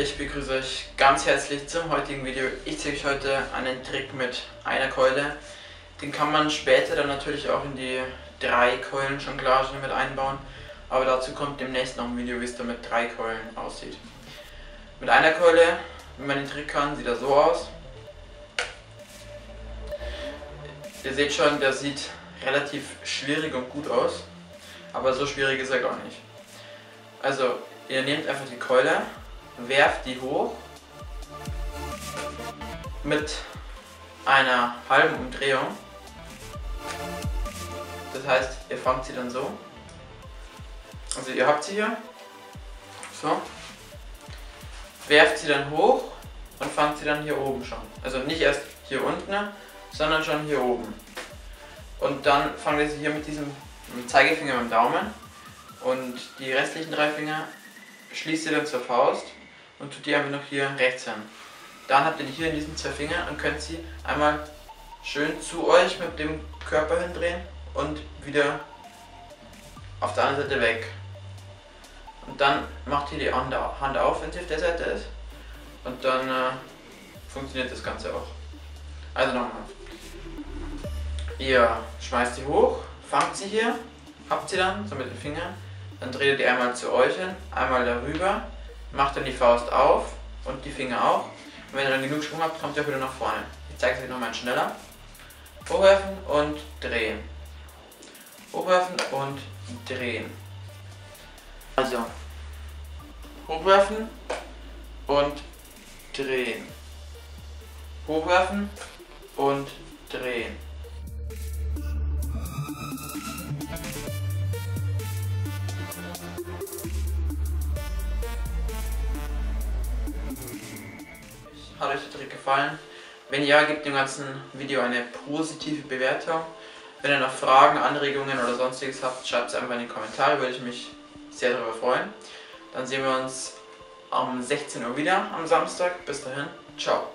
ich begrüße euch ganz herzlich zum heutigen Video. Ich zeige euch heute einen Trick mit einer Keule. Den kann man später dann natürlich auch in die drei Keulen Jonglage mit einbauen. Aber dazu kommt demnächst noch ein Video, wie es da mit drei Keulen aussieht. Mit einer Keule, wenn man den Trick kann, sieht er so aus. Ihr seht schon, der sieht relativ schwierig und gut aus. Aber so schwierig ist er gar nicht. Also, ihr nehmt einfach die Keule, werft die hoch mit einer halben Umdrehung. Das heißt, ihr fangt sie dann so. Also ihr habt sie hier. So. Werft sie dann hoch und fangt sie dann hier oben schon. Also nicht erst hier unten, sondern schon hier oben. Und dann fangt ihr sie hier mit diesem Zeigefinger mit dem Daumen und die restlichen drei Finger schließt ihr dann zur Faust und tut die einfach noch hier rechts hin. Dann habt ihr die hier in diesen zwei Fingern und könnt sie einmal schön zu euch mit dem Körper hindrehen und wieder auf der anderen Seite weg. Und dann macht ihr die Hand auf, wenn sie auf der Seite ist. Und dann äh, funktioniert das Ganze auch. Also nochmal. Ihr schmeißt sie hoch, fangt sie hier, habt sie dann, so mit den Fingern, dann dreht ihr die einmal zu euch hin, einmal darüber, macht dann die Faust auf und die Finger auch. Und wenn ihr dann genug Schwung habt, kommt ihr wieder nach vorne. Ich zeige es euch nochmal schneller. Hochwerfen und drehen. Hochwerfen und drehen. Also, hochwerfen und drehen. Hochwerfen und drehen. Hat euch der Trick gefallen? Wenn ja, gebt dem ganzen Video eine positive Bewertung. Wenn ihr noch Fragen, Anregungen oder sonstiges habt, schreibt es einfach in die Kommentare, würde ich mich sehr darüber freuen. Dann sehen wir uns um 16 Uhr wieder am Samstag. Bis dahin, ciao.